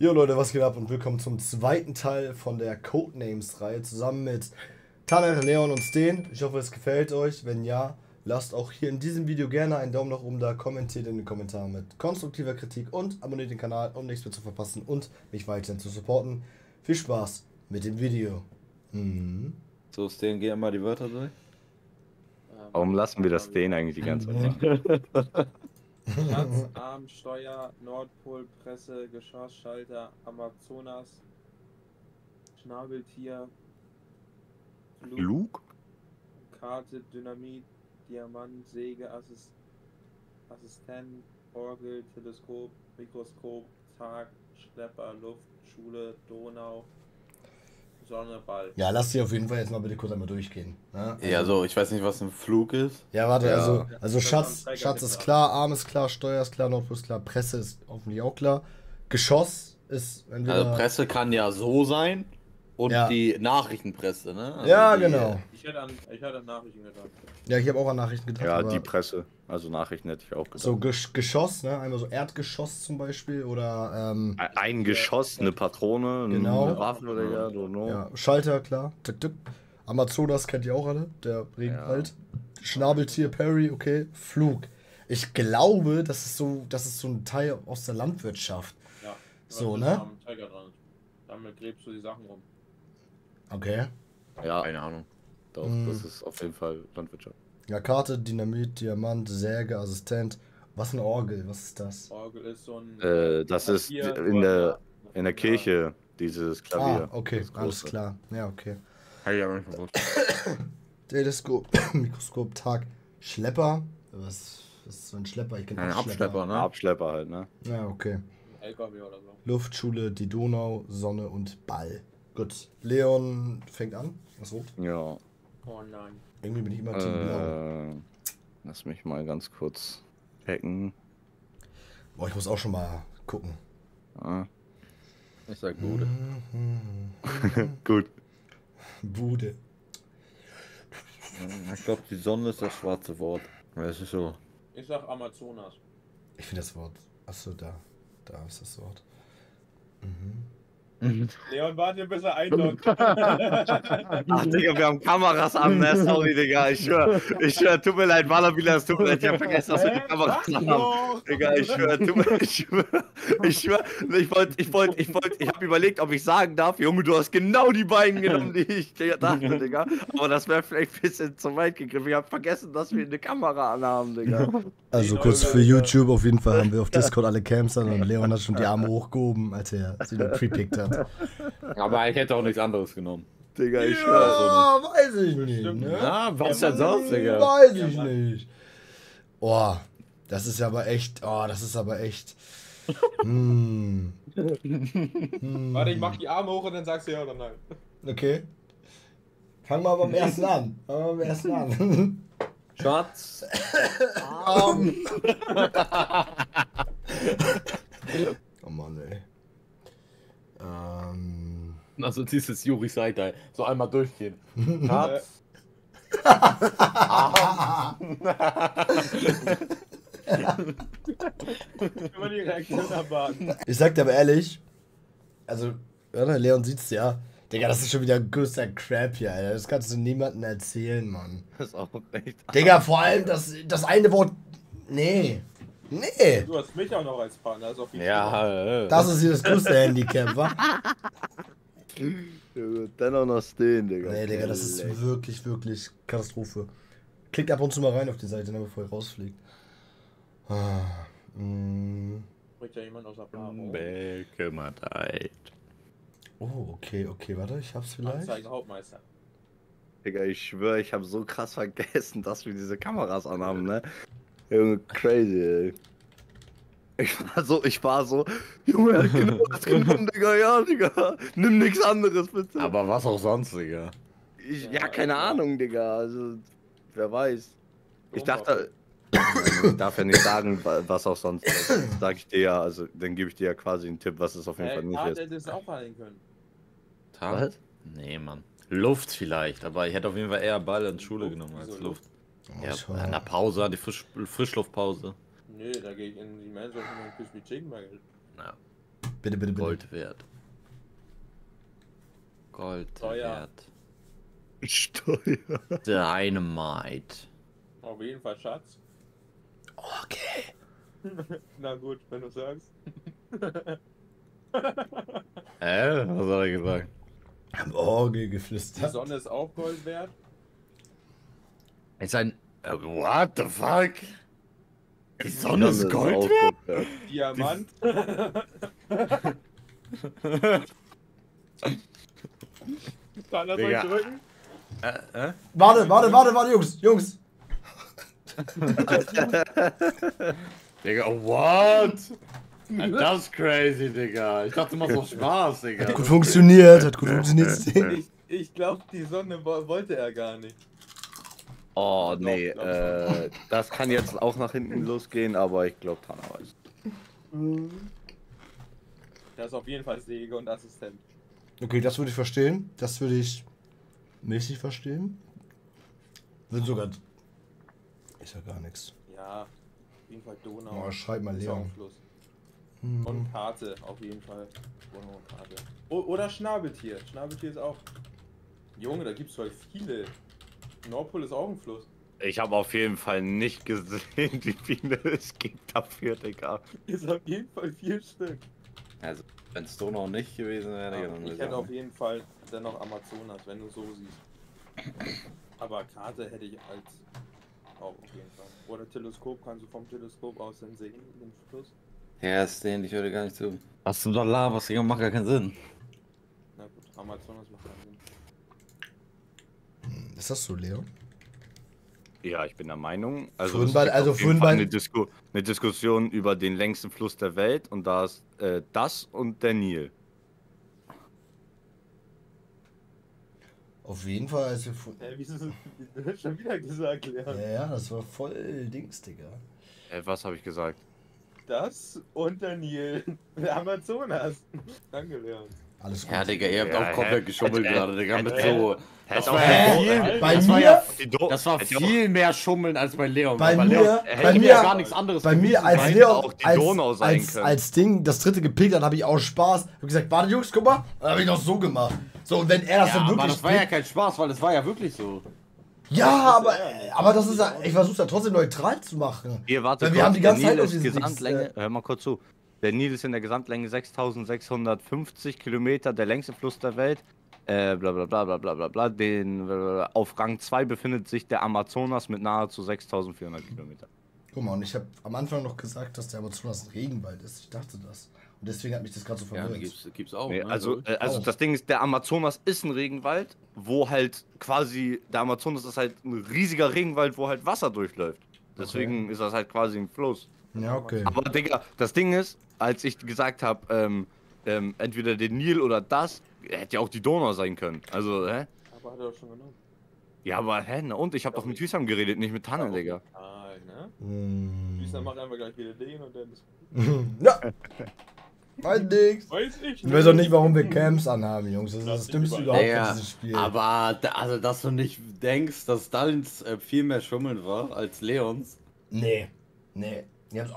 Jo Leute, was geht ab und willkommen zum zweiten Teil von der Codenames-Reihe zusammen mit Tanner, Leon und Steen. Ich hoffe, es gefällt euch. Wenn ja, lasst auch hier in diesem Video gerne einen Daumen nach oben da, kommentiert in den Kommentaren mit konstruktiver Kritik und abonniert den Kanal, um nichts mehr zu verpassen und mich weiterhin zu supporten. Viel Spaß mit dem Video. Mhm. So, Steen, geh mal die Wörter durch. Warum lassen wir das den eigentlich die ganze Zeit Schatz, Arm, Steuer, Nordpol, Presse, Geschossschalter, Amazonas, Schnabeltier, Flug, Luke? Karte, Dynamit, Diamant, Säge, Assist Assistent, Orgel, Teleskop, Mikroskop, Tag, Schlepper, Luft, Schule, Donau, Sonne, Ball. Ja, lasst sie auf jeden Fall jetzt mal bitte kurz einmal durchgehen. Ne? Ja, so, ich weiß nicht, was ein Flug ist. Ja, warte, Ja. also, also Schatz, Schatz ist klar, Arm ist klar, Steuer ist klar, Nordpol ist klar, Presse ist hoffentlich auch klar. Geschoss ist entweder... Also Presse kann ja so sein und Ja. die Nachrichtenpresse, ne? Also ja, die, genau. Ich hätte an, ich hätte an Nachrichten gedacht. Ja, ich habe auch an Nachrichten gedacht. Ja, aber die Presse. Also Nachrichten hätte ich auch gedacht. so Gesch Geschoss, ne? Einmal so Erdgeschoss zum Beispiel oder ähm, Ein- Geschoss, eine Patrone, Genau. eine Waffe oder ja, don't know. ja, Schalter, klar. Tick, tick. Amazonas kennt ihr auch alle, der Regenwald. Schnabeltier, Perry, okay. Flug. Ich glaube, das ist so, das ist so ein Teil aus der Landwirtschaft. Ja. So, ne? Am Tiger dran. Damit gräbst du die Sachen rum. Okay. Ja, Keine Ahnung. doch, Mm. das ist auf jeden Fall Landwirtschaft. Ja, Karte, Dynamit, Diamant, Säge, Assistent. Was eine Orgel, was ist das? Orgel ist so ein. Äh, das ist Papier, in der, in der Kirche, dieses Klavier. Ah, okay, das alles klar. Ja, okay. Hätte ich aber nicht gewusst. Teleskop, Mikroskop, Tag, Schlepper. Was, was ist so ein Schlepper? Ich kenn Ein Abschlepper, ne? Abschlepper halt, ne? Ja, okay. LKW oder so. Luftschule, die Donau, Sonne und Ball. Gut. Leon fängt an. Was rot? Ja. Oh nein. Irgendwie bin ich immer Team Blau. Äh, lass mich mal ganz kurz checken. Boah, ich muss auch schon mal gucken. Ah, Ich sag Bude. gut. Bude. Ich glaube, die Sonne ist das schwarze Wort. Ja, Es ist so. Ich sag Amazonas. Ich finde das Wort. Achso, da. Da ist das Wort. Leon, warte, bis er einloggt. Ach, Digga, wir haben Kameras an, ne? Sorry, Digga, ich schwör. Ich schwör, tut mir leid, Wallerwieler, es tut mir leid, ich hab vergessen, dass wir die Kameras an haben. Digga, ich schwör, tut mir, ich schwör, ich schwör, ich wollte, ich wollte, ich wollte, ich hab überlegt, ob ich sagen darf, Junge, du hast genau die beiden genommen, die ich dachte, Digga. Aber das wäre vielleicht ein bisschen zu weit gegriffen. Ich hab vergessen, dass wir eine Kamera anhaben, Digga. Also kurz für. YouTube auf jeden Fall haben wir auf Discord alle Camps an und Leon hat schon die Arme hochgehoben, als er sie nur prepickt hat. Aber ich hätte auch nichts anderes genommen. Digga, ich schwör. Ja, weiß ich nicht, ne? Ja, was Ja, denn sonst, Digga? Weiß ich Ja, nicht. Oh, das ist aber echt, oh, das ist aber echt. Hm. Hm. Warte, ich mach die Arme hoch und dann sagst du ja oder nein. Okay. Fang mal beim ersten an. Fang mal beim ersten an. Schatz. Um. oh Mann, ey. Also dieses Juri Seite. So einmal durchgehen. Schatz. Immer die Reaktion abwarten. Ich sag dir aber ehrlich, also, oder? Leon sieht's ja. Digga, das ist schon wieder größter Crap hier, Alter. Das kannst du niemandem erzählen, Mann. Das ist auch echt. Digga, vor allem das, das eine Wort. Nee. Nee. Du hast mich auch noch als Partner, das ist auf jeden Fall. Ja, äh. Das ist hier das größte Handicap, wa? Junge, Dennoch noch stehen, Digga. Nee, Digga, das ist wirklich, wirklich Katastrophe. Klickt ab und zu mal rein auf die Seite, ne, bevor ihr rausfliegt. Ah, mm. Spricht ja jemand aus Erfahrung. Bekümmertheit. Oh, okay, okay, warte, ich hab's vielleicht. Anzeige Hauptmeister. Digga, ich schwöre, ich habe so krass vergessen, dass wir diese Kameras anhaben, ne? Junge, crazy, ey. Ich war so, ich war so, Junge, er hat genau das genommen, Digga, ja, Digga. Nimm nichts anderes, bitte. Aber was auch sonst, Digga. ich, ja, Ja, keine ja. Ahnung, Digga. Also, wer weiß. Ich dachte, ich darf ja nicht sagen, wa- was auch sonst. Also, sag ich dir ja, also, dann gebe ich dir ja quasi einen Tipp, was es auf jeden Fall Hey, nicht Tat ist. hätte es auch fallen können. Tat? Was? Nee, Mann. Luft vielleicht, aber ich hätte auf jeden Fall eher Ball in Schule Luft? genommen als Wieso Luft. Oh, Ja, an der Pause, die Frisch Frischluftpause. Nö, da gehe ich in die Mensa und ein Crispy Chicken Nugget. Ja. Bitte, bitte, bitte. Gold wert. Gold Steuer. wert. Steuer. Dynamite. Auf jeden Fall, Schatz. Okay. Na gut, wenn du sagst. Hä? Was hat er gesagt? Am Orgel Die geflüstert. Sonne ist auch Gold wert. Ist ein. Äh, What the fuck? Die Sonne Sonne ist Gold wert? Diamant. Kann euch drücken? Äh, äh? Warte, warte, warte, warte, Jungs, Jungs. Digga, what? Das ist crazy, Digga. Ich dachte, du machst doch Spaß, Digga. Hat gut funktioniert, hat gut funktioniert. Ich, ich glaube, die Sonne wo- wollte er gar nicht. Oh, nee, doch. äh, das kann jetzt auch nach hinten losgehen, aber ich glaube, Tana weiß. Der ist auf jeden Fall Säge und Assistent. Okay, das würde ich verstehen. Das würde ich mäßig verstehen. Würde sogar. Ist ja gar nichts. Ja, auf jeden Fall Donau. Oh, schreib mal Leon. Hm. Und Karte, auf jeden Fall. Donau und Karte. O oder Schnabeltier. Schnabeltier ist auch. Junge, da gibt's voll viele. Nordpol ist auch ein Fluss. Ich habe auf jeden Fall nicht gesehen, wie viele es gibt dafür, Digga. Ist auf jeden Fall vier Stück. Also, wenn es Donau nicht gewesen wäre, Digga, dann ich hätte auf jeden Fall dennoch Amazonas, wenn du so siehst. Aber Karte hätte ich als auch auf jeden Fall. Oder Teleskop kannst du vom Teleskop aus dann sehen, den Fluss. Ja, ist den, ich höre gar nicht zu. Was du da laberst, Digga, macht gar keinen Sinn. Na gut, Amazonas macht keinen Sinn. Ist das so, Leon? Ja, ich bin der Meinung. Also, gibt also bei- eine, Disku eine Diskussion über den längsten Fluss der Welt und da ist äh, das und der Nil. Auf jeden Fall, als wir. vor- Hä, wieso du hast schon wieder gesagt, Leon? Ja, ja, das war voll Dings, Digga. Äh, was habe ich gesagt? Das und der Nil. Der Amazonas. Danke, Leon. Alles gut. Ja, Digga, ihr habt Ja, auch komplett geschummelt gerade, Digga, mit so. Das auch- war ja viel, Bei das war mir? ja, Die Do- das war viel mehr Schummeln als bei Leon. Bei weil mir- Leon bei hätte mir- ja gar nichts anderes Bei mir, als Leon auch die als, Donau sein als, können. als Ding das dritte gepickt hat, habe ich auch Spaß. Hab gesagt, warte Jungs, guck mal. Dann habe ich doch so gemacht. So, und wenn er das Ja, dann aber wirklich das war ja kein Spaß, weil es war ja wirklich so. Ja, aber, aber das ist ja, ich versuche ja trotzdem neutral zu machen. Hier, warte Weil wir kurz, haben die ganze Zeit Nil auf ist dieses Gesamtlänge, Dings, äh, hör mal kurz zu. Der Nil ist in der Gesamtlänge 6650 Kilometer, der längste Fluss der Welt. Äh, bla bla bla bla bla bla bla. Den, äh, auf Rang 2 befindet sich der Amazonas mit nahezu 6400 Kilometer. Guck mal, und ich habe am Anfang noch gesagt, dass der Amazonas ein Regenwald ist. Ich dachte das. Und deswegen hat mich das gerade so Ja, verwirrt. gibt's, gibt's auch. Nee, ne, also, so. äh, also Auch. das Ding ist, der Amazonas ist ein Regenwald, wo halt quasi, der Amazonas ist halt ein riesiger Regenwald, wo halt Wasser durchläuft. Deswegen ist das halt quasi ein Fluss. ja, okay. Aber Digga, das Ding ist, als ich gesagt habe, ähm, ähm, entweder den Nil oder das, hätte ja auch die Donau sein können. Also, hä? Aber hat er doch schon genommen. Ja, aber hä? Na und? Ich habe doch mit Hüsam geredet, nicht mit Tanne, Digga. Ah, ne? Hm. Macht einfach gleich wieder den und dann ist. ja. Mein Dings. Weiß ich Ich weiß auch nicht, warum wir Camps anhaben, Jungs. Das ist Das Dümmste überall. überhaupt Naja, in diesem Spiel. aber also, dass du nicht denkst, dass Stalins äh, viel mehr Schummeln war als Leons. Nee. Nee.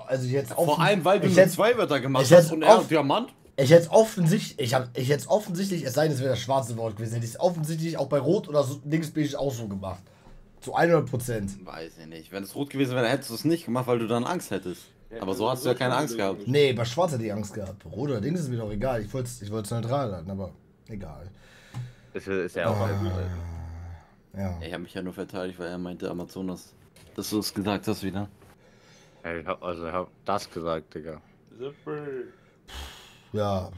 Also jetzt Vor allem, weil du ich nur zwei Wörter gemacht ich hast und er Diamant. Ich hätte offensichtlich, ich hab, ich hätte offensichtlich, es sei denn, es wäre das schwarze Wort gewesen, hätte ich es offensichtlich auch bei Rot oder so, links bin ich auch so gemacht. Zu 100 Prozent. Weiß ich nicht. Wenn es rot gewesen wäre, dann hättest du es nicht gemacht, weil du dann Angst hättest. Ja, Aber so hast du ja keine Angst gehabt. Nee, bei Schwarz hätte ich Angst gehabt. Rot oder Dings ist mir doch egal. Ich wollte es ich wollt's neutral halten, aber egal. Das ist ja auch Ah, gut. Ja. Ich habe mich ja nur verteidigt, weil er meinte Amazonas. Dass du es gesagt hast wieder. Ich hab, also, ich hab das gesagt, Digga. Ja.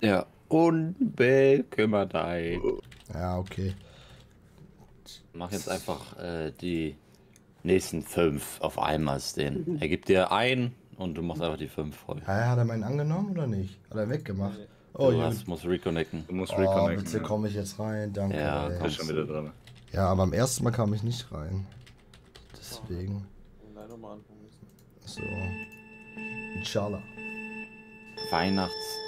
Ja. Unbekümmertheit. Ja, okay. Mach jetzt einfach äh, die nächsten fünf auf einmal den. Er gibt dir ein und du machst einfach die fünf voll. Ja, hat er meinen angenommen oder nicht? Hat er weggemacht? Nee. Oh, du hast, musst reconnecten. Du musst Oh, reconnecten. bitte ja. komme ich jetzt rein. Danke. Ja, ey. komm. Ist schon wieder dran. Ja, aber am ersten Mal kam ich nicht rein. Deswegen. Dann nochmal anfangen müssen. So. Inshallah. Weihnachts.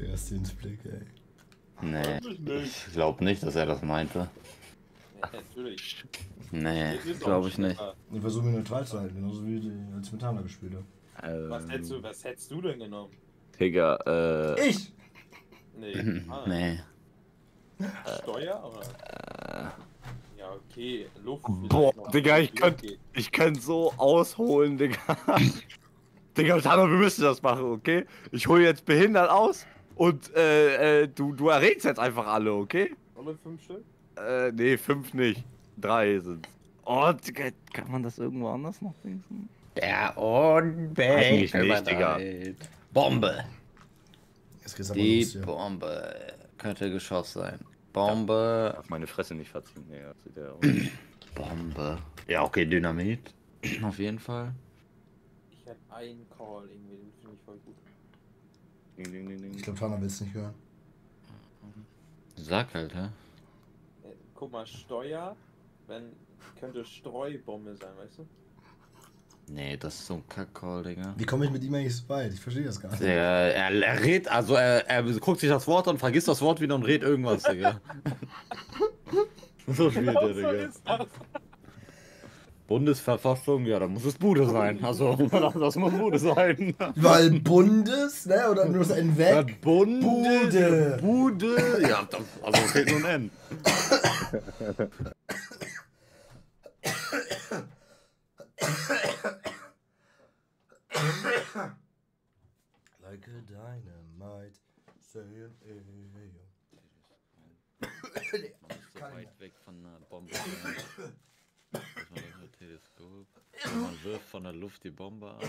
Der Sehensblick, ey. Nee, ich glaube nicht, dass er das meinte. Ja, natürlich. Nee, glaube ich nicht. Ich versuche mich neutral zu halten, genauso wie die, als ich mit Tana gespielt habe. Was hättest, Ähm, du, was hättest du denn genommen? Digga, äh. Ich! Nee. Ah, Nee. Steuer oder? Ja, okay. Luft. Boah. Digga, ich könnt- geht. Ich kann so ausholen, Digga. Digga, Tana, wir müssen das machen, okay? Ich hole jetzt behindert aus und äh, äh, du, du errätst jetzt einfach alle, okay? Alle fünf Stück? Äh, nee, fünf nicht. Drei sind. Oh, Digga, kann man das irgendwo anders noch denken? Der Eigentlich nicht, Digga. Bombe. Die. Bombe. Könnte Geschoss sein. Bombe. Darf meine Fresse nicht verziehen. Sieht ja aus. Bombe. Ja, okay, Dynamit. Auf jeden Fall. Ich hätte einen Call irgendwie, den finde ich voll gut. Ding, ding, ding, ding. Ich glaube, Tana will es nicht hören. Sag halt, hä? Äh, guck mal, Steuer, wenn könnte Streubombe sein, weißt du? Nee, das ist so ein Kack-Call, Digga. Wie komme ich mit ihm eigentlich so weit? Ich verstehe das gar nicht. Der, er, er redet, also er, er guckt sich das Wort an, vergisst das Wort wieder und redet irgendwas, Digga. so spielt er, Digga. ist das. Bundesverfassung, ja, da muss es Bude sein. Also, das muss Bude sein. Weil Bundes, ne? Oder nur so ein Ja, Weg? Bunde. Bude. Bude. Ja, also fehlt nur ein N. Like a dynamite. Ey, Man ist so weit weg von einer Bombe. sein, Dass man das mit Teleskop. Man wirft von der Luft die Bombe ab.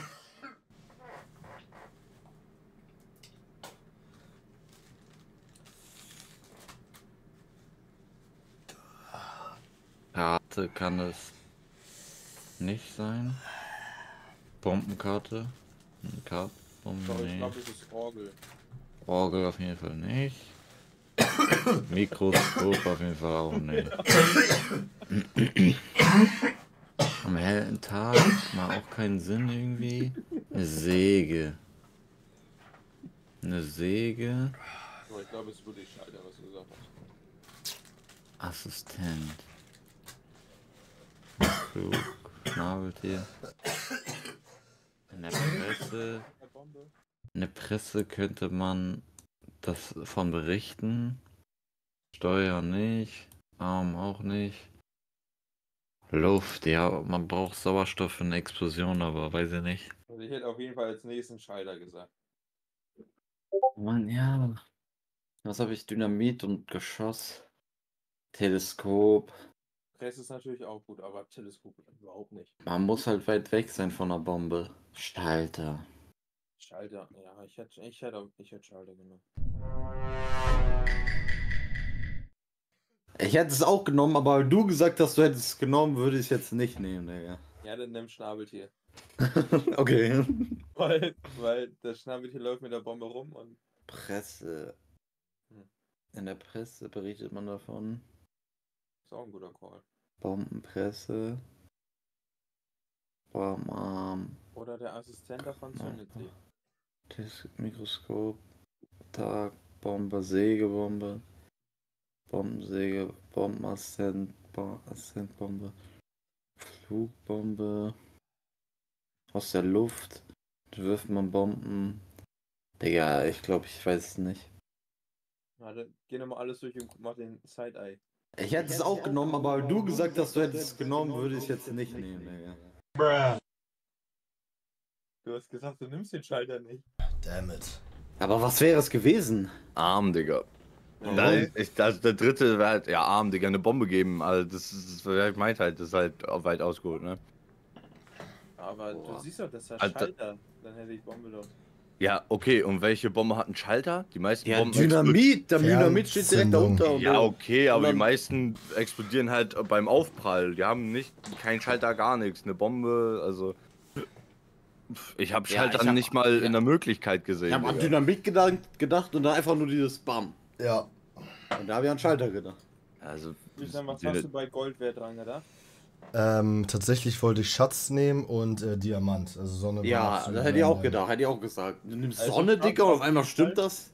Karte kann es nicht sein. Bombenkarte. Eine Karte. Bombe, Doch, ich glaube, es ist Orgel. Orgel auf jeden Fall nicht. Mikroskop auf jeden Fall auch nicht. Am hellen Tag macht auch keinen Sinn irgendwie. Eine Säge. Eine Säge. Aber ich glaube, es ist wirklich Schalter, was du gesagt hast. Assistent. Flug. Schnabeltier. Eine Presse. Eine Bombe? Eine Presse könnte man das von berichten. Steuer nicht. Arm auch nicht. Luft, ja, man braucht Sauerstoff für eine Explosion, aber weiß ich nicht. Also ich hätte auf jeden Fall als nächsten Schalter gesagt. Mann, ja. Was habe ich? Dynamit und Geschoss. Teleskop. Press ist natürlich auch gut, aber Teleskop überhaupt nicht. Man muss halt weit weg sein von der Bombe. Schalter. Schalter, ja, ich hätte, ich hätte, ich hätte Schalter genommen. Ich hätte es auch genommen, aber weil du gesagt hast, du hättest es genommen, würde ich es jetzt nicht nehmen, Digga. Ja, dann nimm Schnabeltier. okay. Weil, weil das Schnabeltier läuft mit der Bombe rum und Presse. Hm. In der Presse berichtet man davon. ist auch ein guter Call. Bombenpresse. Bombarm. Oder der Assistent davon zündet sie. Mikroskop. Tag. Bombe. Sägebombe. Bombensäge. Bombenassistent. Bo- Assistentbombe. Flugbombe. Aus der Luft. Wirft man Bomben. Digga, ich glaube, ich weiß es nicht. Warte, geh nochmal alles durch und mach den Side-Eye. Ich hätte es auch genommen, aber du gesagt hast, du hättest es genommen, würde ich es jetzt nicht nehmen, Digga. Du hast gesagt, du nimmst den Schalter nicht. Damn it. Aber was wäre es gewesen? Arm, Digga. Nein, ich, also der dritte wäre halt, ja, Arm, Digga, eine Bombe geben. Also das ist, ich meinte halt, das ist halt weit ausgeholt, ne? Aber Boah. du siehst doch, das ist der Alter. Schalter. Dann hätte ich Bombe doch. Ja, okay, und welche Bombe hat einen Schalter? Die meisten Ja, Bomben Dynamit, der. Dynamit steht direkt darunter. Ja, okay, aber die meisten explodieren halt beim Aufprall. Die haben nicht keinen Schalter, gar nichts. Eine Bombe, also. Ich habe Ja, Schalter ich hab- nicht mal ja. in der Möglichkeit gesehen. Ich habe an Digga. Dynamit gedacht, gedacht und dann einfach nur dieses Bam. Ja. Und da habe ich an Schalter gedacht. Also, Wie sag, was die- hast du bei Goldwert dran gedacht? Ähm, tatsächlich wollte ich Schatz nehmen und äh, Diamant. Also Sonne Ja, das hätte ich auch gedacht, hätte ich auch gesagt. Du nimmst Also Sonne, Dicker, und auf einmal stimmt das.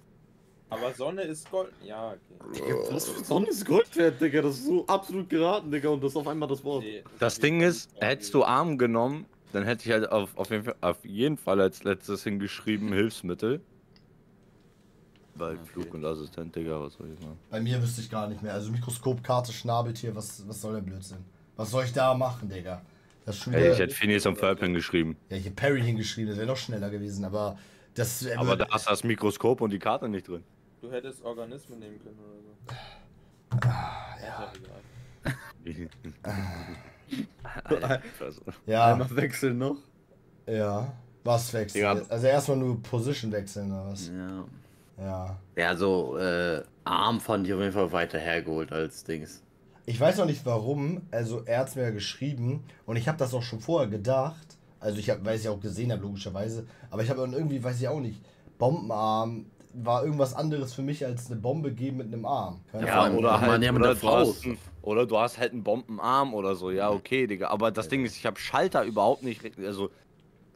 Aber Sonne ist Gold. Ja, okay. Was für Sonne ist Gold wert, Digga? Das ist so absolut geraten, Digga. Und das ist auf einmal das Wort. Nee, Das hab Ding ich ist, hättest du. Arm genommen, dann hätte ich halt auf, auf, jeden, Fall, auf jeden Fall als letztes hingeschrieben Hilfsmittel. Weil Okay. Flug und Assistent, Digga, was soll ich machen? Bei mir wüsste ich gar nicht mehr. Also Mikroskop, Karte, Schnabeltier, was, was soll der Blödsinn? Was soll ich da machen, Digga? Das ist schon Ey, ich hätte Phineas und Ferb hingeschrieben. ja, hier Perry hingeschrieben, das wäre noch schneller gewesen, aber das äh, Aber würde- da ist das Mikroskop und die Karte nicht drin. Du hättest Organismen nehmen können oder so. Ah, Ja. Ja, Einmal wechseln noch. ja. Was wechseln? Digga. Also erstmal nur Position wechseln oder was? Ja. Ja. Ja, so, äh, Arm fand ich auf jeden Fall weiter hergeholt als Dings. Ich weiß noch nicht warum, also er hat es mir ja geschrieben und ich habe das auch schon vorher gedacht. Also ich hab, weil ich ja auch gesehen habe, logischerweise. Aber ich habe irgendwie, weiß ich auch nicht, Bombenarm war irgendwas anderes für mich als eine Bombe geben mit einem Arm. Keine Ja, Ahnung. oder halt, ja mit oder, der du hast oder du hast halt einen Bombenarm oder so, ja, okay, Digga. Aber das Ding ist, ich habe Schalter überhaupt nicht, also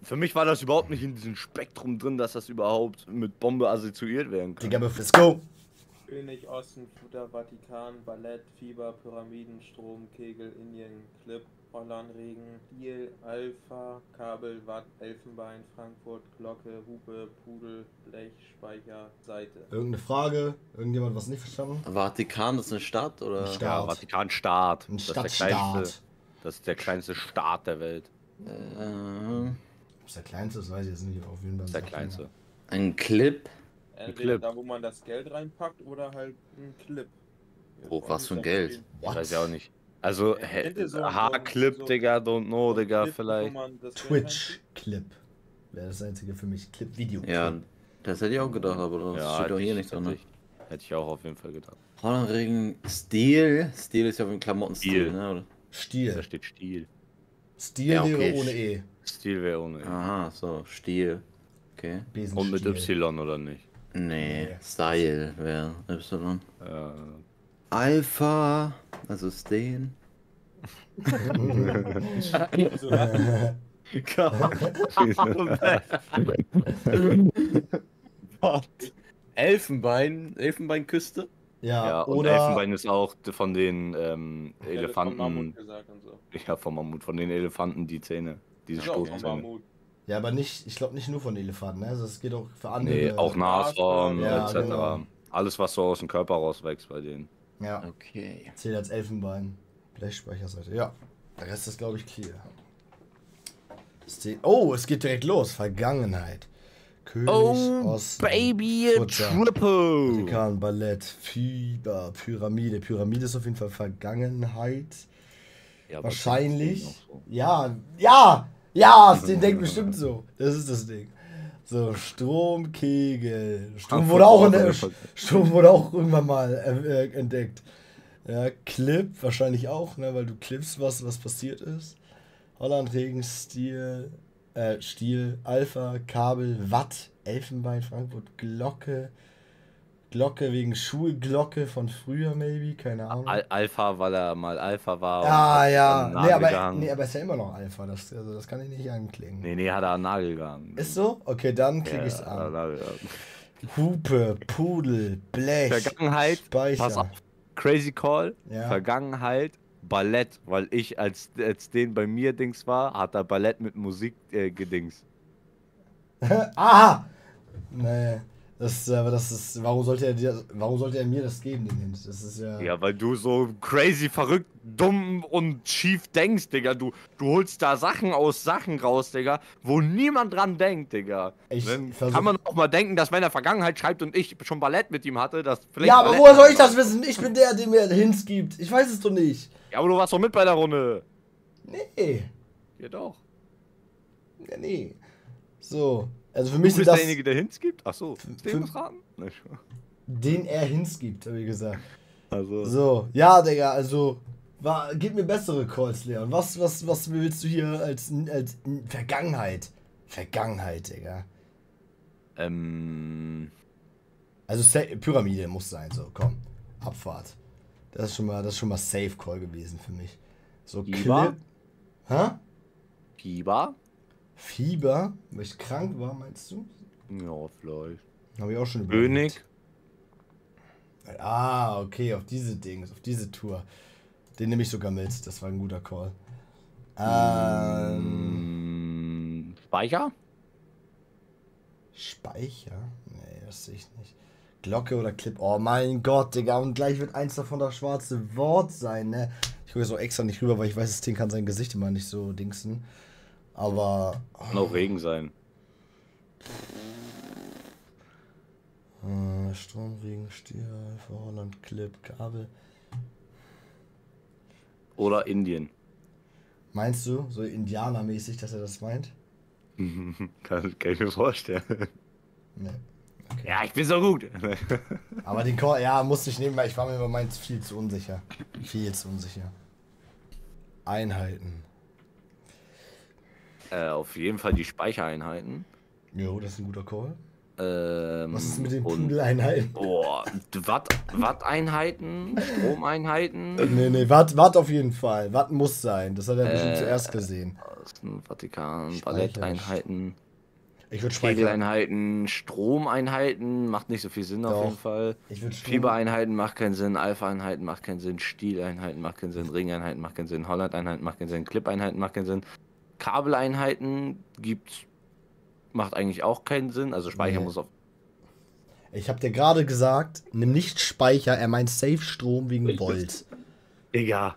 für mich war das überhaupt nicht in diesem Spektrum drin, dass das überhaupt mit Bombe assoziiert werden kann. Digga, let's go! König, Osten, Futter, Vatikan, Ballett, Fieber, Pyramiden, Strom, Kegel, Indien, Clip, Holland, Regen, Deal, Alpha, Kabel, Watt, Elfenbein, Frankfurt, Glocke, Hupe, Pudel, Blech, Speicher, Seite. Irgendeine Frage? Irgendjemand was nicht verstanden? Vatikan ist eine Stadt oder? Eine Stadt. Ja, Vatikanstaat. Ein Das ist, der Stadtstaat. kleinste, das ist der kleinste Staat der Welt. Äh, Ob es der kleinste ist, weiß ich jetzt nicht. Auf jeden Fall Das ist der kleinste. ein Clip. Entweder Clip. da, wo man das Geld reinpackt oder halt ein Clip. Oh, was für ein Geld? Ich weiß ja auch nicht. Also, ihr so- Digga, don't know, Digga, vielleicht. Twitch-Clip. Wäre das einzige für mich. Clip-Video. Ja, das hätte ich auch gedacht, aber das Ja, steht doch hier ich- nicht drin. hätte Ne? ich- Hätte ich auch auf jeden Fall gedacht. Hollandregen, Stil. Stil ist ja auf dem Klamottenstil, Stil. ne? Oder? Da Stil. steht Stil. Stil Ja, okay. wäre ohne E. Stil wäre ohne. Aha, so, Stil. Okay. Und mit. Y oder nicht? Nee, Nee. Style wäre Y. Äh, Alpha, also Steen. Elfenbein, Elfenbeinküste? Ja, ja, und oder. Elfenbein ist auch von den ähm, Ich hätte vom Elefanten. So. Ja, vom Mammut, von den Elefanten die Zähne. Diese Stoßzähne. Ja, aber nicht, ich glaube nicht nur von Elefanten, ne? Also es geht auch für andere. Nee, auch Nashorn Ja, etc. genau. Alles, was so aus dem Körper rauswächst bei denen. Ja, Okay. zählt als Elfenbein. Blechspeicherseite. Ja, der Rest ist, glaube ich, clear. Oh, es geht direkt los. Vergangenheit. König, Osten, Oh, Baby Futter, Triple! Vatikan, Ballett, Fieber, Pyramide. Pyramide ist auf jeden Fall Vergangenheit. Ja, Wahrscheinlich. so. Ja, ja, ja, den denkt bestimmt so. Das ist das Ding. So, Stromkegel. Strom wurde auch, der. Strom wurde auch irgendwann mal äh, äh, entdeckt. Ja, Clip wahrscheinlich auch, ne, weil du clippst was, was passiert ist. Holland, Regen, Stil, äh, Stiel, Alpha, Kabel, Watt, Elfenbein, Frankfurt, Glocke. Glocke wegen Schulglocke von früher, maybe, keine Ahnung. Al Alpha, weil er mal Alpha war. Ah, ja. Nee aber, nee, aber ist ja immer noch Alpha. Das, also das kann ich nicht anklingen. nee, nee, hat er an Nagel gehangen. Ist so? Okay, dann krieg ja, ich's hat er an. Hupe, Pudel, Blech, Vergangenheit, Speicher. pass auf. Crazy Call, Ja. Vergangenheit, Ballett, weil ich als, als den bei mir Dings war, hat er Ballett mit Musik äh, gedings. ah! Nee. Das, ist- aber das ist. Warum sollte er dir. Warum sollte er mir das geben, den Hint? Das ist ja. Ja, weil du so crazy, verrückt, dumm und schief denkst, Digga. Du, du holst da Sachen aus Sachen raus, Digga, wo niemand dran denkt, Digga. Ich Wenn, kann man auch mal denken, dass wenn er Vergangenheit schreibt und ich schon Ballett mit ihm hatte, dass vielleicht. Ja, aber Ballett woher soll ich das wissen? Ich bin der, der mir Hints gibt. Ich weiß es doch nicht. Ja, aber du warst doch mit bei der Runde. Nee. Ja, doch. Ja, nee. So. Also für Du mich sind bist das. derjenige, der Hints gibt? Achso, für- den muss raten? Den er Hints gibt, habe ich gesagt. Also. So, ja, Digga, also war, gib mir bessere Calls, Leon. Was, was, was willst du hier als, als Vergangenheit? Vergangenheit, Digga. Ähm. Also Sa Pyramide muss sein, so, komm. Abfahrt. Das ist schon mal, das ist schon mal Safe Call gewesen für mich. So? Clip. Hä? Fieber? Fieber, weil ich krank war, meinst du? Ja, vielleicht. Habe ich auch schon überlegt. König? Ah, okay, auf diese Dings, auf diese Tour. Den nehme ich sogar mit. Das war ein guter Call. Ähm, Speicher? Speicher? Nee, das sehe ich nicht. Glocke oder Clip? Oh mein Gott, Digga. Und gleich wird eins davon das schwarze Wort sein, ne? Ich gucke auch extra nicht rüber, weil ich weiß, das Ding kann sein Gesicht immer nicht so dingsen. Aber. Kann auch Regen sein. Äh, Strom, Regen, Stier, Holland, Clip, Kabel. Oder Indien. Meinst du, so indianermäßig, dass er das meint? kann, kann ich mir vorstellen. Nee. Ja, ich bin so gut. Aber den Call, ja, musste ich nehmen, weil ich war mir über meins viel zu unsicher. Viel zu unsicher. Einheiten. Äh, auf jeden Fall die Speichereinheiten. Jo, das ist ein guter Call. Ähm, Was ist mit den Pudeleinheiten? Boah, Watt, Watt-Einheiten, Stromeinheiten, Nee, nee, Watt, Watt auf jeden Fall. Watt muss sein. Das hat er bestimmt Äh, zuerst gesehen. Osten, Vatikan, Speicher. Balletteinheiten, Ich würde. Kegeleinheiten, Stromeinheiten, macht nicht so viel Sinn auf Doch. jeden Fall. Ich würde Fiebereinheiten macht keinen Sinn, Alpha-Einheiten macht keinen Sinn, Stieleinheiten macht keinen Sinn, Ringeinheiten macht keinen Sinn, Holland-Einheiten macht keinen Sinn, Clip-Einheiten macht keinen Sinn, Kabeleinheiten gibt macht eigentlich auch keinen Sinn, also Speicher Nee. muss auf Ich habe dir gerade gesagt, nimm nicht Speicher, er meint Safe-Strom wegen Volt. Digga.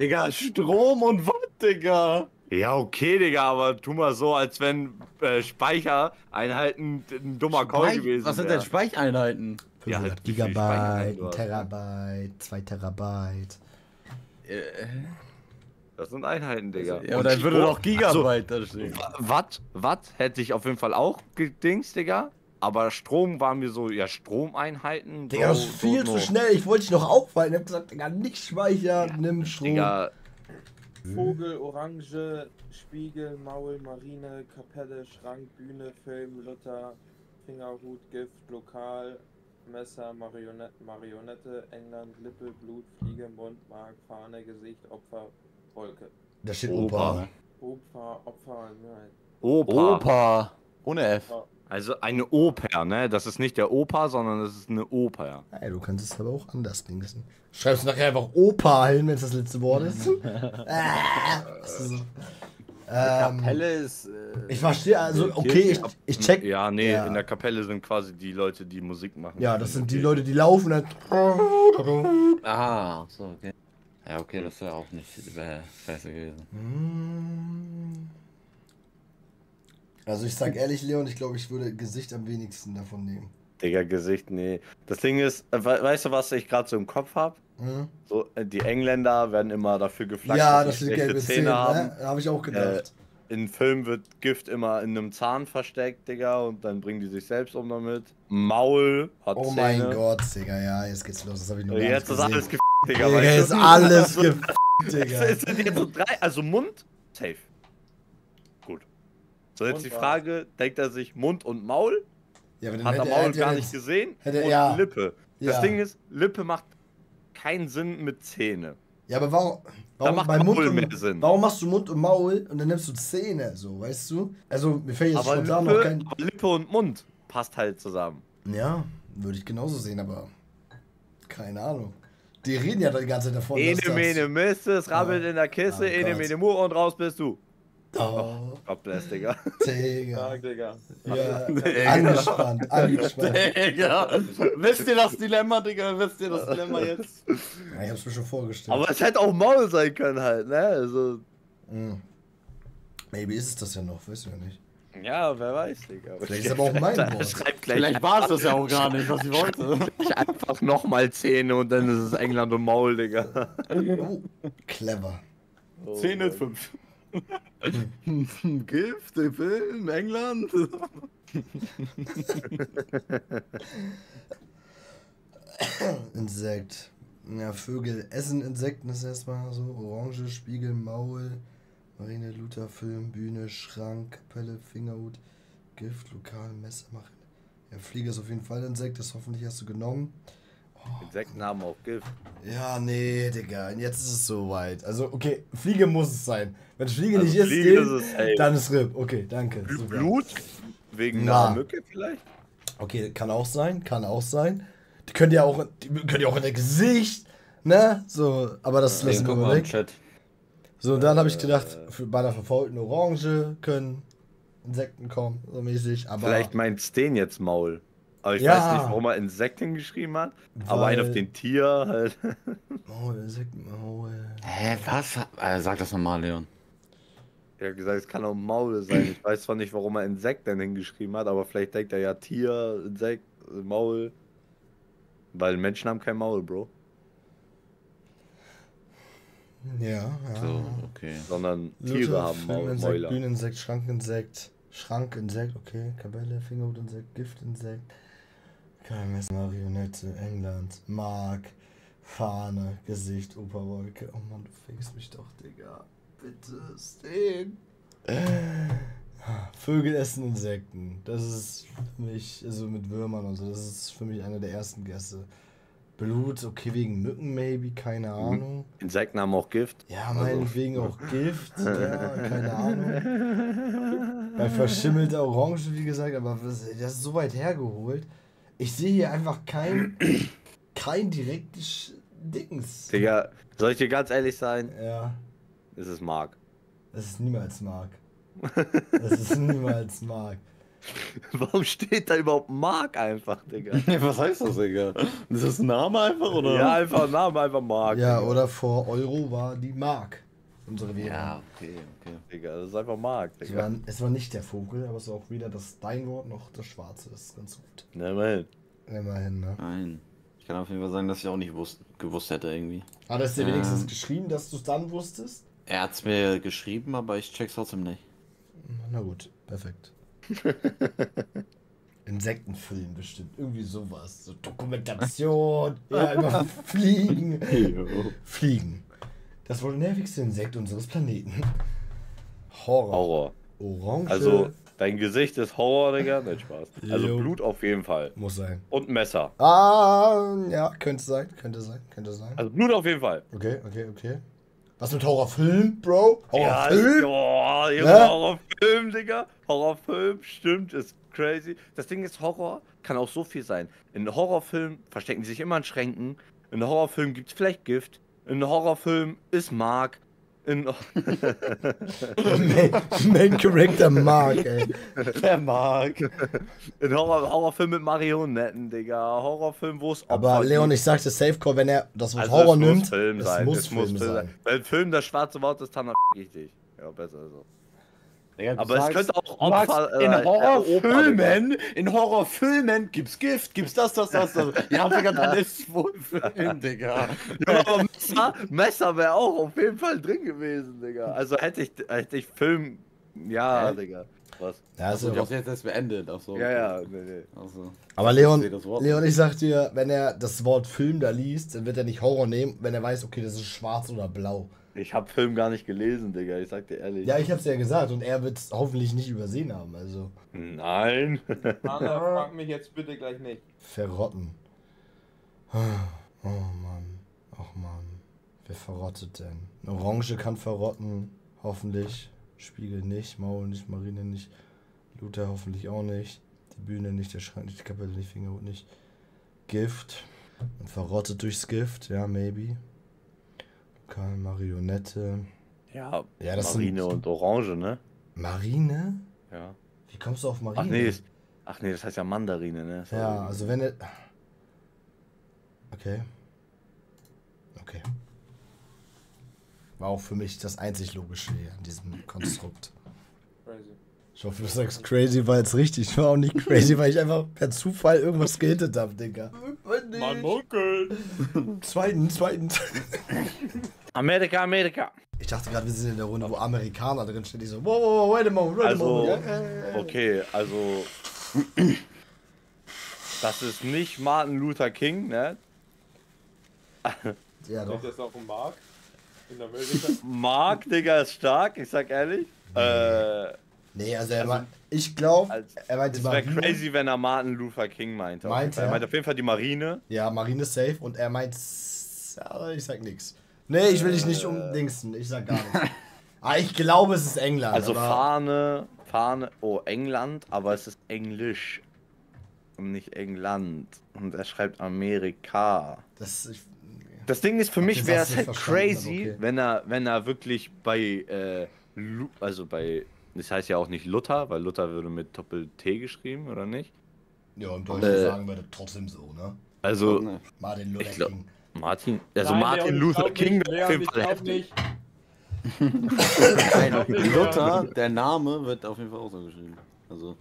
Digga, Strom und Watt, Digga. Ja, okay, Digga, aber tu mal so, als wenn äh, Speichereinheiten ein dummer Call Speich- gewesen Was sind denn Speicheinheiten? 500 Ja, halt Gigabyte. Terabyte, 2 Terabyte. Äh, Das sind Einheiten, Digga. ja, Und aber dann würde doch Gigabyte da stehen. Also, Watt, Watt hätte ich auf jeden Fall auch gedingst, Digga. Aber Strom war mir so, ja, Stromeinheiten. Digga, das ist viel zu schnell. Ich wollte dich noch aufhalten. Ich hab gesagt, Digga, nicht speichern, nimm Strom. Digga, Vogel, Orange, Spiegel, Maul, Marine, Kapelle, Schrank, Bühne, Film, Luther, Fingerhut, Gift, Lokal, Messer, Marionette, Marionette, England, Lippe, Blut, Fliege, Mund, Mark, Fahne, Gesicht, Opfer, Wolke. Da steht Opa. Opa. Opfer, nein. Opa. Opa. Ohne F. Also eine Oper, ne? Das ist nicht der Opa, sondern das ist eine Oper. Ey, du kannst es aber auch anders dingsen. Schreibst du nachher einfach Opa hin, wenn es das letzte Wort ist. Ah, so. ähm, Kapelle ist. Äh, ich verstehe, also, okay, ich, ich check. Ja, nee, Ja. in der Kapelle sind quasi die Leute, die Musik machen. Ja, das sind die Leute, die laufen. Dann Ah, so, okay. Ja, okay, das wäre auch nicht scheiße gewesen. Hm. Also ich sag ehrlich, Leon, ich glaube, ich würde Gesicht am wenigsten davon nehmen. Digga, Gesicht, nee. Das Ding ist, äh, we weißt du, was ich gerade so im Kopf habe? Hm? So, äh, die Engländer werden immer dafür geflaggt, Ja, dass das sie gelbe Zähne Zähne, haben. ne? Habe ich auch gedacht. In Filmen wird Gift immer in einem Zahn versteckt, Digga, und dann bringen die sich selbst um damit. Maul hat oh Zähne. mein Gott, Digga, ja, jetzt geht's los. Das habe ich noch Jetzt nicht ist alles gesehen. gefickt, Digga. Digga, weißt du? alles gefickt, Es Digga. sind jetzt so drei, also Mund, safe. Gut. So, jetzt Und die was? Frage, denkt er sich Mund und Maul? Ja, aber dann Hat er hätte Maul hätte gar jetzt- nicht gesehen? hätte- und ja. Lippe. Das Ja. Ding ist, Lippe macht keinen Sinn mit Zähne. Ja, aber warum, warum macht bei Mund Maul und, mehr Sinn. Warum machst du Mund und Maul und dann nimmst du Zähne, so, weißt du? Also, mir fällt jetzt Aber spontan noch Lippe, kein. aber Lippe und Mund passt halt zusammen. Ja, würde ich genauso sehen, aber keine Ahnung. Die reden ja die ganze Zeit davon. dass Ene, das- mene, Miste, es rabbelt Ja. in der Kiste, Oh ene, Gott. mene, mu und raus bist du. Oh, God bless, Digga. Digga. Digga. Ja, angespannt, angespannt. Digga. Wisst ihr das Dilemma, Digga? Wisst ihr das Dilemma jetzt? Ja, ich hab's mir schon vorgestellt. Aber es hätte auch Maul sein können halt, ne? Also, Mhm. Maybe ist es das ja noch, weißt du ja nicht. Ja, wer weiß, Digga. Vielleicht ist aber auch mein Er Wort. schreibt gleich Vielleicht war es das ja auch gar nicht, was ich wollte. einfach nochmal Zähne und dann ist es England und Maul, Digga. Oh, clever. Oh, 10 ist 5. Gift, der Film, England. Insekt. Ja, Vögel essen Insekten ist erstmal so. Orange, Spiegel, Maul, Marine, Luther, Film, Bühne, Schrank, Kapelle, Fingerhut, Gift, Lokal, Messer machen. Ja, Fliege ist auf jeden Fall ein Insekt, das hoffentlich hast du genommen. Insekten haben auch Gift. Ja, nee, Digga, jetzt ist es soweit. Also, okay, Fliege muss es sein. Wenn Fliege Also nicht ist, Fliege den, ist es dann ist RIP. Okay, danke. super. Blut? Wegen Na. einer Mücke vielleicht? Okay, kann auch sein, kann auch sein. Die können ja auch, die können ja auch in das Gesicht, ne? So, aber das lassen wir mal weg. Chat. So, dann habe ich gedacht, für, bei einer verfaulten Orange können Insekten kommen, so mäßig. Aber Vielleicht meint Sten jetzt Maul. Aber ich Ja. weiß nicht, warum er Insekten geschrieben hat. Aber ein auf den Tier halt. Maul, Insekten, Maul. Hä, was? Äh, sag das nochmal, Leon. Er hat gesagt, es kann auch Maul sein. Ich weiß zwar nicht, warum er Insekten hingeschrieben hat, aber vielleicht denkt er ja Tier, Insekt, Maul. Weil Menschen haben kein Maul, Bro. Ja, ja. So, okay. Sondern Lute, Tiere haben Filminsekt, Mäuler. Bühneninsekt, Schrankinsekt, Schrankinsekt, okay, Kabelle, Fingerhutinsekt, Giftinsekt, KMS, Marionette, England, Mark, Fahne, Gesicht, Operwolke. Oh Mann, du fickst mich doch, Digga. Bitte, stehen. Vögel essen Insekten. Das ist für mich, also mit Würmern und so, das ist für mich einer der ersten Gäste. Blut, okay, wegen Mücken maybe, keine Ahnung. Insekten haben auch Gift. Ja, meinetwegen auch Gift, ja, keine Ahnung. Bei verschimmelter Orange, wie gesagt, aber was, das ist so weit hergeholt. Ich sehe hier einfach kein, kein direktes Dings. Digga, soll ich dir ganz ehrlich sein? Ja, Es ist Mark. das ist niemals Mark. Das ist niemals Mark. Warum steht da überhaupt Mark einfach, Digga? Was heißt das, Digga? Ist das ein Name einfach, oder? Ja, einfach Name, einfach Mark. Ja, Digga. oder vor Euro war die Mark. Unsere Währung. Ja, okay, okay. Digga, das ist einfach Mark, Es Digga. war, es war nicht der Vogel, aber es war auch weder das Steinwort noch das Schwarze. Das ist ganz gut. Ne, immerhin. Immerhin, ne? Nein. Ich kann auf jeden Fall sagen, dass ich auch nicht wusst, gewusst hätte irgendwie. Hat er es dir Ähm. wenigstens geschrieben, dass du es dann wusstest? Er hat's mir geschrieben, aber ich check's trotzdem nicht. Na gut, perfekt. Insektenfilm bestimmt, irgendwie sowas. So Dokumentation, ja, immer fliegen. Fliegen. Das wohl nervigste Insekt unseres Planeten. Horror. Horror. Orange. Also, dein Gesicht ist Horror, Digga. Nicht Spaß. Also Jo. Blut auf jeden Fall. muss sein. Und Messer. Ah, ja, könnte sein, könnte sein, könnte sein. Also Blut auf jeden Fall. Okay, okay, okay. Was mit Horrorfilm, Bro? Ja, Horrorfilm? oh, Junge, Ne? Horrorfilm, Digga. Horrorfilm, stimmt, ist crazy. Das Ding ist, Horror kann auch so viel sein. In Horrorfilmen verstecken die sich immer in Schränken. In Horrorfilmen gibt es vielleicht Gift. In Horrorfilmen ist Mark. In Main, Main Character Mark, ey. Der mag. In Horror, Horrorfilm mit Marionetten, Digga. Horrorfilm, wo es Aber Opfer Leon, ich sagte Safecore, wenn er das Wort also Horror es nimmt, muss Film es sein. muss es Film muss Film sein. sein. Wenn Film das schwarze Wort ist, dann ich dich. Ja, besser so. Du Aber es sagst- könnte auch du sagst, Opfer, in äh, äh, Horrorfilmen, in Horrorfilmen gibt's Gift, gibt's das, das, das, das. Ja, Digga, dann ist wohl Film, Digga. Ja, aber Messer, Messer wäre auch auf jeden Fall drin gewesen, Digga. Also hätte ich, hätte ich Film. Ja, Hä? Digga. Was? Ja, Also, also, ich hab's jetzt erst beendet. Ach so. Ja, ja, nee, nee. Also, aber Leon, Ich Leon, ich sag dir, wenn er das Wort Film da liest, dann wird er nicht Horror nehmen, wenn er weiß, okay, das ist schwarz oder blau. Ich hab Film gar nicht gelesen, Digga. Ich sag dir ehrlich. Ja, ich hab's ja gesagt und er wird es hoffentlich nicht übersehen haben, also Nein. Anna, frag mich jetzt bitte gleich nicht. verrotten. Oh Mann, ach Mann, wer verrottet denn? Eine Orange kann verrotten, hoffentlich. Spiegel nicht, Maul nicht, Marine nicht, Luther hoffentlich auch nicht. Die Bühne nicht, der Schrank nicht, die Kapelle nicht, Fingerhut nicht. Gift. Und verrottet durchs Gift, ja, maybe. Lokal Marionette. Ja, Ja, das Marine sind- und Orange, ne? Marine? Ja. Wie kommst du auf Marine? Ach nee, ist, ach nee, das heißt ja Mandarine, ne? Sorry. Ja, also wenn er. Okay. Okay. War auch für mich das einzig Logische hier an diesem Konstrukt. Crazy. Ich hoffe, du sagst crazy, weil es richtig war und nicht crazy, weil ich einfach per Zufall irgendwas gehittet habe, Digga. Man munkelt. Zweiten, zweiten. Amerika, Amerika. Ich dachte gerade, wir sind in der Runde, wo Amerikaner drin stehen. Ich so, wow, wow, wow, wait a moment, wait a Also, moment. Ja. okay, also. Das ist nicht Martin Luther King, ne? Ja, doch. Ist das auch ein Mark? In Amerika? Mark, Digga, ist stark, ich sag ehrlich. Äh, Nee, also er meint, ich glaube, als- er meinte es wäre crazy, wenn er Martin Luther King meinte. auf Meinte. Er er? meinte auf jeden Fall die Marine. Ja, Marine ist safe und er meint. Ich sag nix. Nee, ich will dich nicht umdingsen. Ich sag gar nichts. ah, ich glaube, es ist England. Also aber Fahne, Fahne, oh, England, aber es ist Englisch. Und nicht England. Und er schreibt Amerika. Das, ich, Das Ding ist, für Hab mich wäre es halt crazy, okay. wenn er, wenn er wirklich bei, äh, also bei, das heißt ja auch nicht Luther, weil Luther würde mit Doppel-T geschrieben, oder nicht? ja, im Deutschen Äh. sagen wir das trotzdem so, ne? Also. Martin Luther King. Martin, also Nein, Martin Luther King nicht, auf jeden Fall heftig. Nein, Luther, der Name wird auf jeden Fall auch so geschrieben. Also,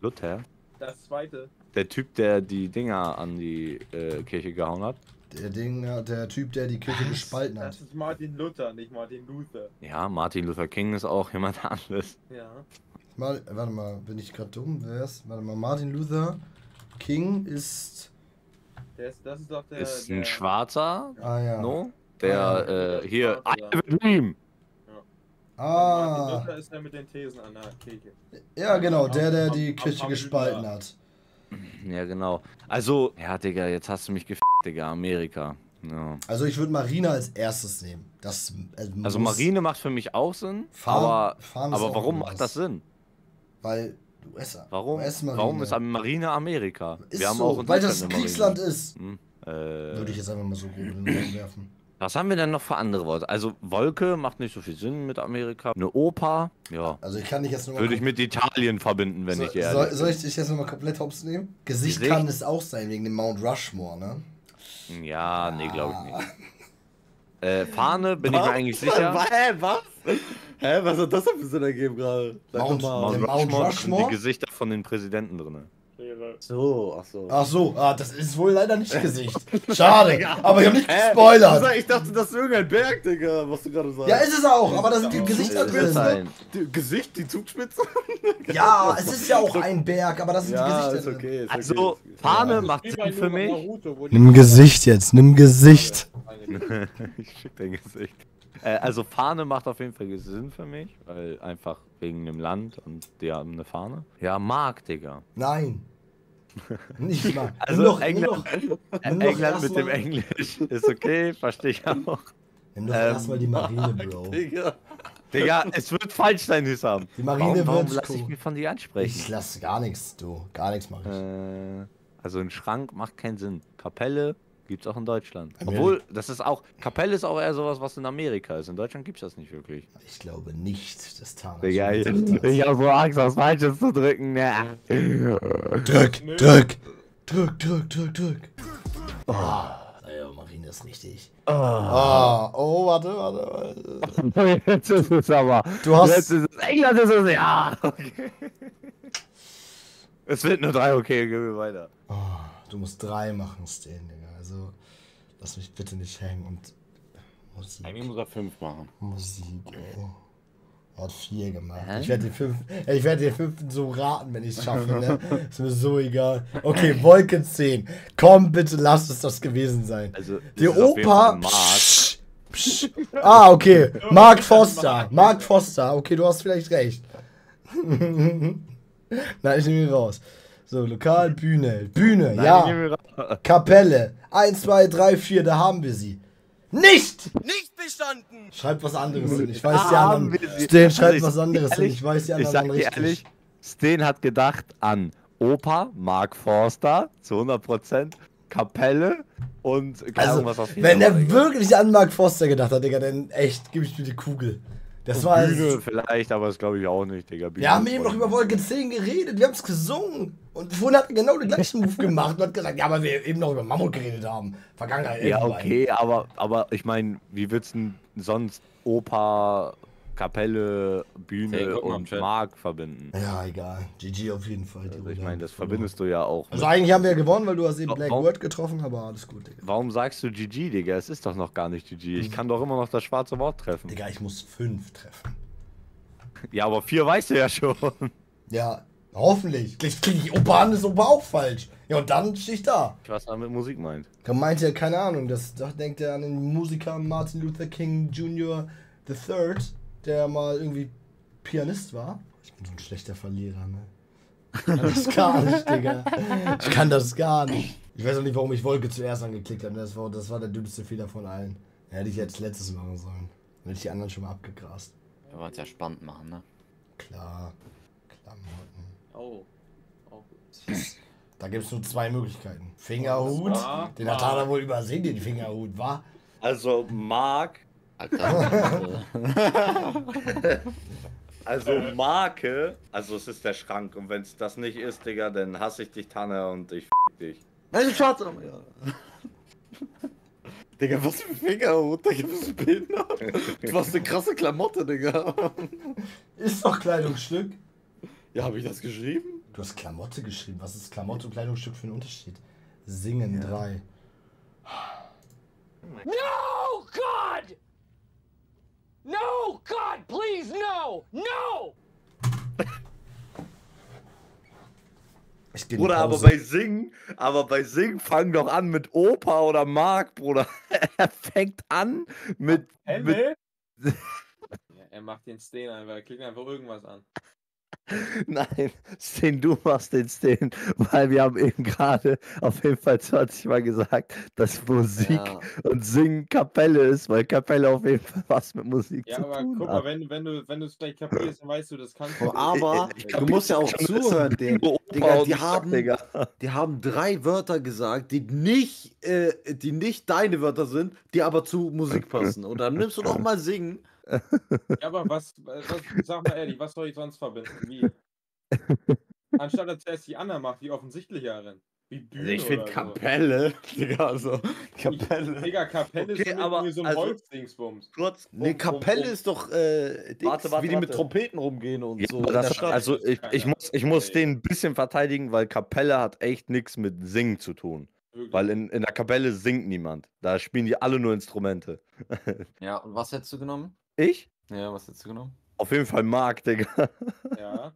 Luther? Das zweite. Der Typ, der die Dinger an die äh, Kirche gehauen hat? Der Ding, ja, der Typ, der die Kirche gespalten hat. Das ist Martin Luther, nicht Martin Luther. Ja, Martin Luther King ist auch jemand anderes. Ja. Mal, warte mal, bin ich gerade dumm? Wer ist? Warte mal, Martin Luther King ist. Der ist, das ist doch der. ist der, ein Schwarzer, Ah ja. no? Der Ah, äh, hier, I have a dream. Ah. Luther ist der mit den Thesen an der Kirche. Ja, genau, der, der die Kirche gespalten hat. Ja, genau. Also, ja, Digga, jetzt hast du mich gefickt, Digga, Amerika. Ja. Also ich würde Marina als erstes nehmen. Das, also Also Marine macht für mich auch Sinn, Fahren- aber, Fahren aber warum macht das Sinn? Weil USA. Warum, US-Marine. warum ist Marine Amerika? Ist wir haben so, auch weil das Kriegsland ist. Hm, Würde ich äh, jetzt einfach mal so grob in den werfen. was haben wir denn noch für andere Worte? Also Wolke macht nicht so viel Sinn mit Amerika. Eine Oper, ja. Also ich kann dich jetzt nochmal. Würde ich mit Italien verbinden, wenn soll, ich ehrlich soll, soll ich dich jetzt nochmal komplett hops nehmen? Gesicht, Gesicht? kann es auch sein, wegen dem Mount Rushmore, ne? Ja, nee, glaube ich Ah. nicht. Äh, Fahne bin ich mir eigentlich sicher. Hä, was? Hä, was hat das denn für Sinn ergeben gerade? Sag Mount- Mount sind Rushmore? die Gesichter von den Präsidenten drin. So, ach so. Ach so, ah, das ist wohl leider nicht Gesicht. Schade, aber ich habe nicht Hä? gespoilert. Also, Ich dachte, das ist irgendein Berg, Digga, was du gerade sagst. Ja, ist es auch, aber da sind die Ja, Gesichter Das drin. ist Ne? ein, Die Gesicht, die Zugspitze? Ja, es ist ja auch ein Berg, aber da sind die Ja, Gesichter ist drin. okay. Ist also, okay. Fahne Ja. macht Sinn für mich. Naruto, die- Nimm Gesicht jetzt, nimm Gesicht. ich schick dein Gesicht. Äh, also Fahne macht auf jeden Fall Sinn für mich, weil einfach wegen dem Land und die haben eine Fahne. Ja, Mark, Digga. Nein. Nicht mal. Also nimm doch, England- doch England mit dem Englisch ist okay, verstehe ich auch. Nimm doch Ähm, erstmal die Marine, Bro. Digga. Digga, es wird falsch sein, Hüsam. Die Marine warum, warum wird lass ich mich von dir Ich ansprechen? lass gar nichts, du. Gar nichts mach ich. Äh, also ein Schrank macht keinen Sinn. Kapelle gibt's auch in Deutschland. Amerika. Obwohl, das ist auch, Kapelle ist auch eher sowas, was in Amerika ist. In Deutschland gibt's das nicht wirklich. Ich glaube nicht, dass Thanos. Digga, ich, ich hab so Angst, was Falsches zu drücken. Ne. drück, drück, drück, drück, drück, drück. Oh, ja, Marine ist richtig. Ah, oh, warte, warte, warte. Jetzt ist es aber. Du hast- Jetzt ist es. England ist es, ja. Okay. Es wird nur drei, okay, gehen wir weiter. Oh, du musst drei machen, Stan, Digga. Also, lass mich bitte nicht hängen und. Musik. Eigentlich muss er fünf machen. Musik, ey. Er hat vier gemacht. Hä? Ich werde den fünften, ich werde den fünften so raten, wenn ich es schaffe, ne? Ist mir so egal. Okay, Wolke 10. Komm, bitte, lass es das gewesen sein. Also, ein Mark. Psch, psch. Ah, okay. Mark Foster. Mark Foster. Okay, du hast vielleicht recht. Nein, ich nehme ihn raus. So, Lokal, Bühne. Bühne, Nein, ja. ich. Kapelle. 1, 2, 3, 4, da haben wir sie. Nicht! Nicht bestanden! Schreibt was anderes hin. Ich weiß die anderen. Also schreibt ich was anderes hin. ehrlich, Ich weiß die Ich anderen dir richtig. ehrlich, Steen hat gedacht an Opa, Mark Forster, zu 100%, Kapelle und Also, Ahnung, was auf jeden wenn er wirklich an Mark Foster gedacht hat, Digga, dann echt, gib ich mir die Kugel. Das war. Bühne vielleicht, aber das glaube ich auch nicht, Digga. Bühne Wir haben eben noch über Wolke 10 geredet, wir haben es gesungen. Und vorhin hat er genau den gleichen Move gemacht und hat gesagt, ja, weil wir eben noch über Mammut geredet haben. Vergangenheit. Ja, okay, aber, aber ich meine, wie willst du denn sonst Oper, Kapelle, Bühne Hey, und. Mark verbinden? Ja, egal. GG auf jeden Fall. die Also ich meine, das verbindest du ja auch. Also eigentlich haben wir ja gewonnen, weil du hast eben Black warum- Word getroffen, aber alles gut, Digga. Warum sagst du GG, Digga? Es ist doch noch gar nicht GG. Ich kann doch immer noch das schwarze Wort treffen. Digga, ich muss fünf treffen. Ja, aber vier weißt du ja schon. Ja, hoffentlich. Vielleicht kriege ich Opa an, ist Opa auch falsch. Ja, und dann stehe ich da. Was er mit Musik meint. Da meint er, keine Ahnung, das, da denkt er an den Musiker Martin Luther King Jr. III, der mal irgendwie Pianist war. Ich bin so ein schlechter Verlierer, ne? Ich kann das gar nicht, Digga. Ich kann das gar nicht. Ich weiß auch nicht, warum ich Wolke zuerst angeklickt habe. Das war, das war der dümmste Fehler von allen. Hätte ich jetzt letztes machen sollen. Dann hätte ich die anderen schon mal abgegrast. Wir wollen es ja spannend machen, ne? Klar. Klamotten. Oh. oh. Da gibt es nur zwei Möglichkeiten. Fingerhut, Ja, den hat. Tana wohl übersehen, den Fingerhut, war. Also Mark. also Marke, also es ist der Schrank. Und wenn es das nicht ist, Digga, dann hasse ich dich, Tanne, und ich f dich. Nein, Schatz! Ja. Digga, was für ein Fingerhut, Digga, bist du behindert? Du hast eine krasse Klamotte, Digga. Ist doch Kleidungsstück. Ja, habe ich das geschrieben? Du hast Klamotte geschrieben. Was ist Klamotte und Kleidungsstück für ein Unterschied? Singen 3. No, please, no! No! Bruder, aber bei Sing, aber bei Sing fang doch an mit Opa oder Mark, Bruder. er fängt an mit, mit ja, er macht den Stain einfach, er klickt einfach irgendwas an. Nein, Sten, du machst den Sten, weil wir haben eben gerade auf jeden Fall 20 Mal gesagt, dass Musik Ja. und Singen Kapelle ist, weil Kapelle auf jeden Fall was mit Musik Ja, zu aber tun guck mal, hat. wenn, wenn du wenn du es gleich kapierst, dann weißt du, das kannst Oh, du. aber Ich- ich du musst ja auch zuhören, Opa Digga, die haben, Digga. die haben drei Wörter gesagt, die nicht, äh, die nicht deine Wörter sind, die aber zu Musik passen. Und dann nimmst du doch mal singen. Ja, aber was, was, sag mal ehrlich, was soll ich sonst verbinden? Wie? Anstatt dass er es die anderen macht, die offensichtlicheren. Wie Bühne Also ich finde Kapelle, Digga, also so. Kapelle. Digga, Kapelle Okay, ist so, aber mit, so ein also- Holzdingsbums. Kurz. Nee, um- Kapelle um- um- ist doch, äh, Dings, Warte, warte, wie die mit warte. Trompeten rumgehen und Ja, so. das, also ich, ich muss, ich muss den ein bisschen verteidigen, weil Kapelle hat echt nichts mit Singen zu tun. Wirklich. Weil in, in der Kapelle singt niemand. Da spielen die alle nur Instrumente. Ja, und was hättest du genommen? Ich? Ja, was hättest du genommen? Auf jeden Fall Mark, Digga. ja.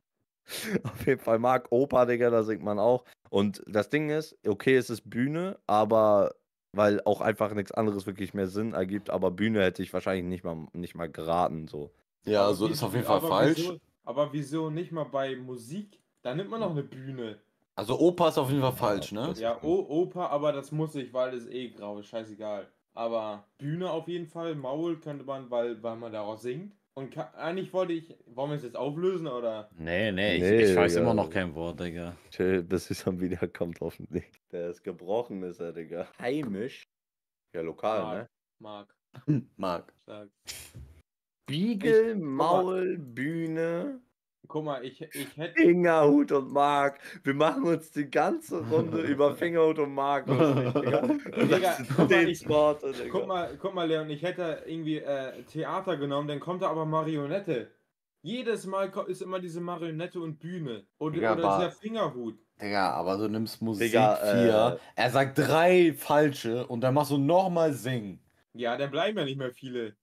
Auf jeden Fall Mark Opa, Digga, da singt man auch. Und das Ding ist, okay, es ist Bühne, aber weil auch einfach nichts anderes wirklich mehr Sinn ergibt, aber Bühne hätte ich wahrscheinlich nicht mal, nicht mal geraten, so. Ja, Aber also wie- ist auf jeden Fall aber falsch. Wieso, aber wieso nicht mal bei Musik? Da nimmt man noch eine Bühne. Also Opa ist auf jeden Fall falsch, ne? Ja, o Oper, aber das muss ich, weil es eh grau ist, scheißegal. Aber Bühne auf jeden Fall, Maul könnte man, weil, weil man daraus singt. Und ka- eigentlich wollte ich, wollen wir es jetzt auflösen oder? Nee, nee, ich, Nee, ich weiß immer noch kein Wort, Digga. Chill, bis es dann wieder kommt, hoffentlich. Der ist gebrochen, ist er, Digga. Heimisch. Ja, lokal, Mark. ne? Mark, guck mal. Maul, Bühne, Guck mal, ich, ich hätte. Fingerhut und Mark. Wir machen uns die ganze Runde über Fingerhut und Mark Digga. Und guck mal, ich- Digga. Guck mal, guck mal, Leon, ich hätte irgendwie äh, Theater genommen, dann kommt da aber Marionette. Jedes Mal ist immer diese Marionette und Bühne. Oder, Digga, oder dieser Fingerhut. Digga, aber du nimmst Musik Digga, 4. er sagt drei falsche und dann machst du nochmal singen. Ja, dann bleiben ja nicht mehr viele.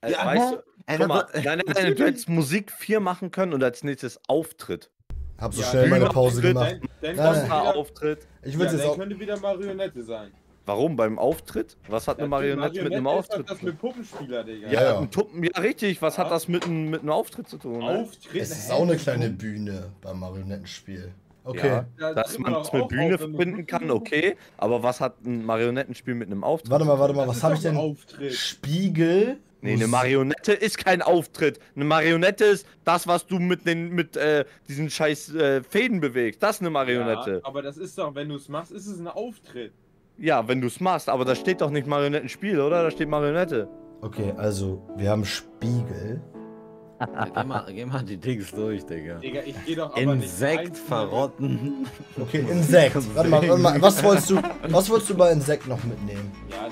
Äh, Ja, weißt hä? du, guck mal, dann- nein, nein, nein, du hättest Musik 4 machen können und als nächstes Auftritt. Hab so Ja, schnell meine Pause gemacht. Dann, dann wieder, Auftritt. Ich ja, würde jetzt dann auch. könnte wieder Marionette sein. Warum? Beim Auftritt? Was hat eine Ja, Marionette mit einem ist doch Auftritt? Das mit Puppenspieler, Digga. Ja, Ja, ja. ein Tuppen, ja, richtig. Was hat Ja. das mit, einem- mit einem Auftritt zu tun? Ne? Auftreten. Es ist auch eine kleine Bühne beim Marionettenspiel. Okay. Ja, Da dass man es mit Bühne auf, verbinden kann, okay. Aber was hat ein Marionettenspiel mit einem Auftritt? Warte mal, warte mal, was habe ich denn? Auftritt. Spiegel. Nee, eine Marionette ist kein Auftritt. Eine Marionette ist das, was du mit den mit äh, diesen scheiß äh, Fäden bewegst. Das ist eine Ja, Marionette. aber das ist doch, wenn du es machst, ist es ein Auftritt. Ja, wenn du es machst, aber da steht doch nicht Marionettenspiel, oder? Da steht Marionette. Okay, also wir haben Spiegel. Ja, geh, mal, geh mal die Dings durch, Digga. Digga, ich geh doch aber Insekt verrotten. Okay, Insekt. Warte mal, warte mal, was wolltest du, was wolltest du bei Insekt noch mitnehmen? Ja,